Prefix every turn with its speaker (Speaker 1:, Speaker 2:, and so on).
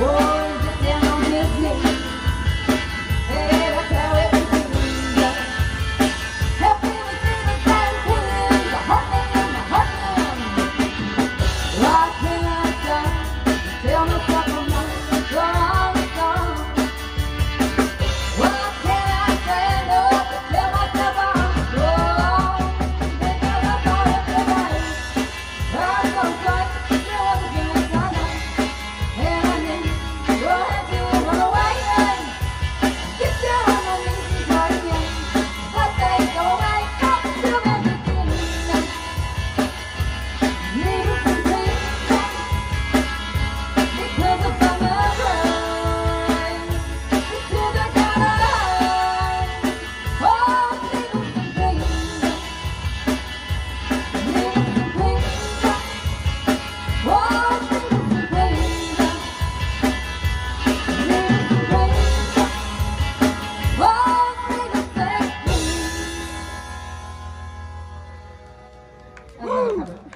Speaker 1: Whoa. Woo!